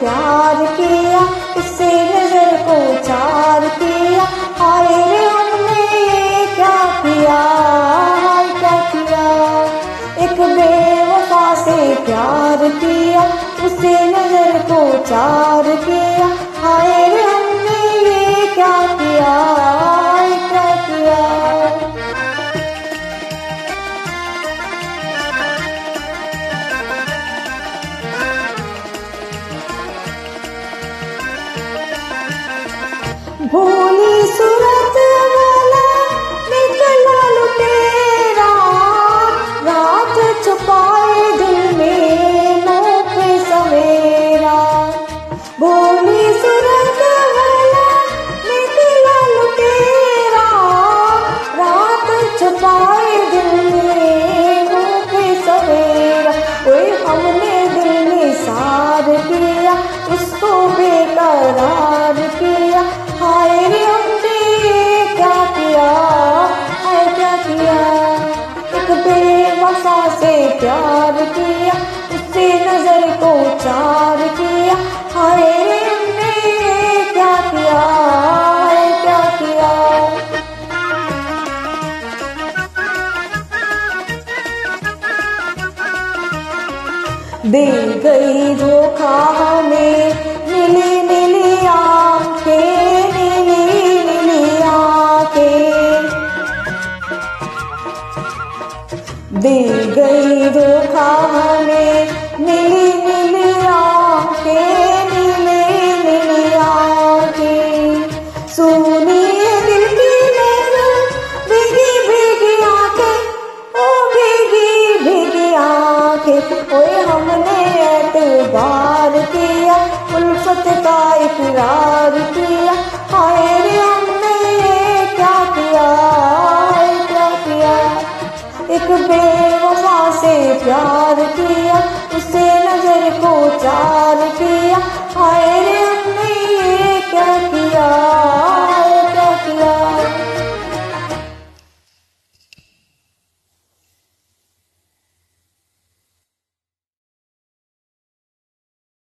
प्यार किया, इससे नज़र को चार किया। आए रे हमने क्या किया, हाय क्या किया? एक बेवफा से प्यार किया, उससे नज़र को चार किया। हमने दिल में सार किया उसको प्यार किया उससे नज़र को चार किया। हाय हमने क्या किया क्या किया। दे गई धोखा हमें, मिली मिली आँखें। दे गई धोखा हमें नीली आँखें नीली नीली आँखें। सुनिए दिल की नैन भीगी भीगी आँखें, ओ भीगी भीगी आँखें। ओए, हमने एतबार किया, उल्फत का इकरार किया। बेवफा से प्यार किया उसे नज़र को चार